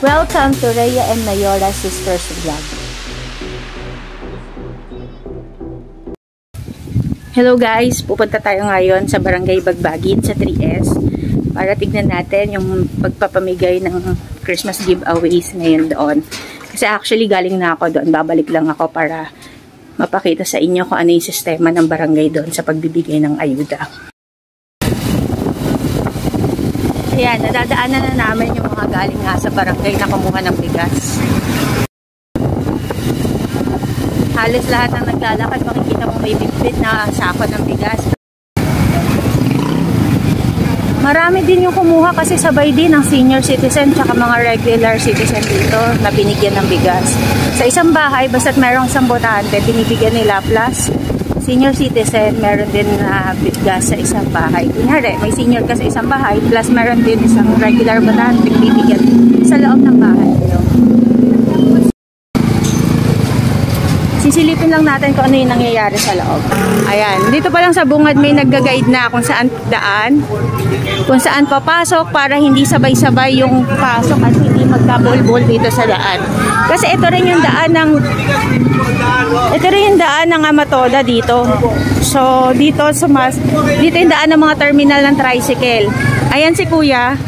Welcome to Rhea and Mayora Sisters Vlog. Hello guys, pupunta tayo ngayon sa Barangay Bagbagin sa 3S para tignan natin yung pagpapamigay ng Christmas giveaways ngayon doon. Kasi actually galing na ako doon, babalik lang ako para mapakita sa inyo kung ano yung sistema ng barangay doon sa pagbibigay ng ayuda. Ayan, nadadaanan na namin yung mga galing sa barangay na kumuha ng bigas. Halos lahat ng naglalakad, makikita mo may bitbit na sako ng bigas. Marami din yung kumuha kasi sabay din ng senior citizen tsaka mga regular citizen dito na binigyan ng bigas. Sa isang bahay, basta't merong isang botante, binibigyan nila plus senior citizen, meron din na uh, bigas sa isang bahay. Kunyari, may senior ka sa isang bahay, plus meron din isang regular botante bibigyan sa loob ng bahay. Sisilipin lang natin kung ano yung nangyayari sa loob. Ayan, dito pa lang sa bungad may nagga-guide na kung saan daan, kung saan papasok para hindi sabay-sabay yung pasok at hindi magkabol-bol dito sa daan. Kasi ito rin yung daan ng ito rin yung daan ng Amatoda dito. So, dito sumas dito yung daan ng mga terminal ng tricycle. Ayan si Kuya.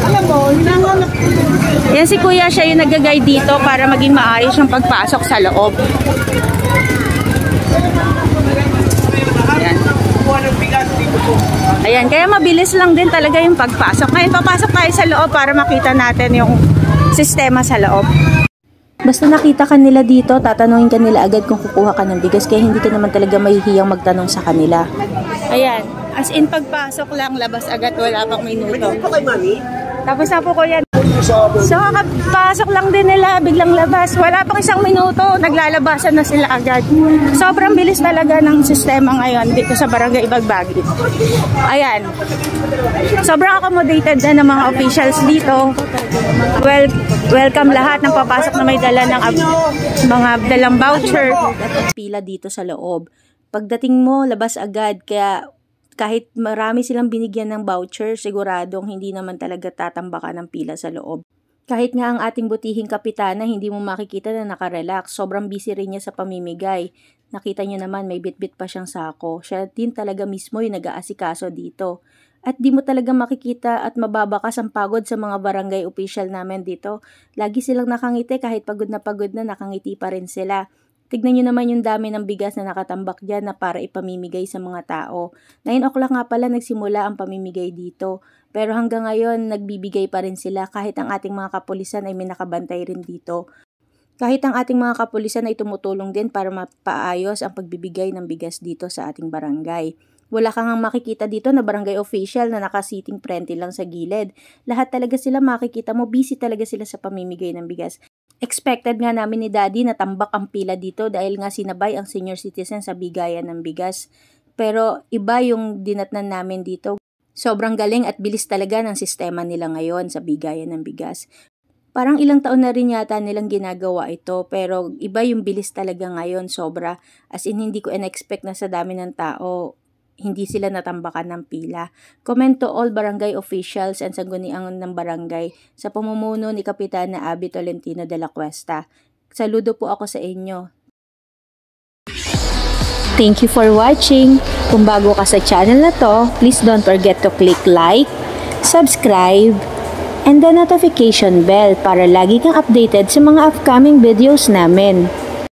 Alam mo, hinahanap yan si kuya, siya yung nag-guide dito para maging maayos yung pagpasok sa loob. Ayan, kaya mabilis lang din talaga yung pagpasok. Ngayon, papasok tayo sa loob para makita natin yung sistema sa loob. Basta nakita ka nila dito, tatanungin ka nila agad kung kukuha ka ng bigas, kaya hindi ka naman talaga mahihiyang magtanong sa kanila. Ayan, as in pagpasok lang, labas agad, wala pang minuto. Pwede po kay mami? Tapos na po ko yan. So, kakapasok lang din nila, biglang labas. Wala pang isang minuto, naglalabasan na sila agad. Sobrang bilis talaga ng sistema ngayon dito sa Barangay Ibagbagi. Ayan. Sobrang accommodated na ng mga officials dito. Well, welcome lahat ng papasok na may dala ng mga dalang voucher. Pila dito sa loob. Pagdating mo, labas agad. Kaya kahit marami silang binigyan ng voucher, siguradong hindi naman talaga tatambakan ng pila sa loob. Kahit nga ang ating butihing kapitana, hindi mo makikita na nakarelax. Sobrang busy rin niya sa pamimigay. Nakita niyo naman, may bitbit pa siyang sako. Siya din talaga mismo yung nag-aasikaso dito. At di mo talaga makikita at mababakas ang pagod sa mga barangay official namin dito. Lagi silang nakangiti kahit pagod na pagod na nakangiti pa rin sila. Tignan nyo naman yung dami ng bigas na nakatambak dyan na para ipamimigay sa mga tao. 9 o'clock nga pala nagsimula ang pamimigay dito. Pero hanggang ngayon, nagbibigay pa rin sila kahit ang ating mga kapulisan ay may nakabantay rin dito. Kahit ang ating mga kapulisan ay tumutulong din para mapaayos ang pagbibigay ng bigas dito sa ating barangay. Wala kang makikita dito na barangay official na nakasiting prente lang sa gilid. Lahat talaga sila makikita mo, busy talaga sila sa pamimigay ng bigas. Expected nga namin ni Daddy na tambak ang pila dito dahil nga sinabay ang senior citizen sa bigayan ng bigas. Pero iba yung dinatnan namin dito. Sobrang galing at bilis talaga ng sistema nila ngayon sa bigayan ng bigas. Parang ilang taon na rin yata nilang ginagawa ito pero iba yung bilis talaga ngayon sobra. As in hindi ko in-expect na sa dami ng tao hindi sila natambakan ng pila. Comment all barangay officials and sangguniang ng barangay sa pamumuno ni Kapitana Abby Tolentino de la Cuesta. Saludo po ako sa inyo. Thank you for watching. Kung bago ka sa channel na to, please don't forget to click like, subscribe, and the notification bell para lagi kang updated sa mga upcoming videos namin.